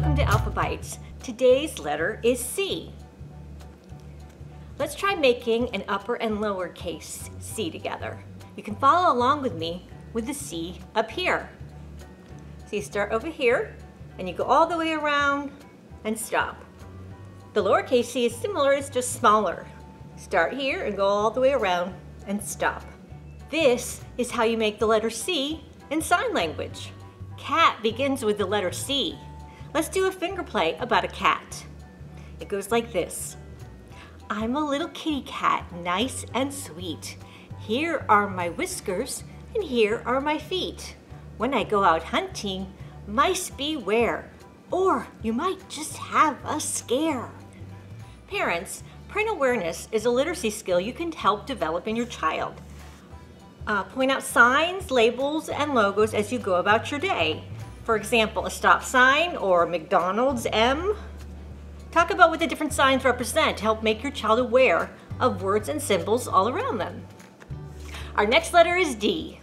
welcome to Alphabites. Today's letter is C. Let's try making an upper and lower case C together. You can follow along with me with the C up here. So you start over here and you go all the way around and stop. The lowercase c is similar, it's just smaller. Start here and go all the way around and stop. This is how you make the letter C in sign language. Cat begins with the letter C. Let's do a finger play about a cat. It goes like this. I'm a little kitty cat, nice and sweet. Here are my whiskers, and here are my feet. When I go out hunting, mice beware, or you might just have a scare. Parents, print awareness is a literacy skill you can help develop in your child. Uh, point out signs, labels, and logos as you go about your day. For example, a stop sign or McDonald's M. Talk about what the different signs represent to help make your child aware of words and symbols all around them. Our next letter is D.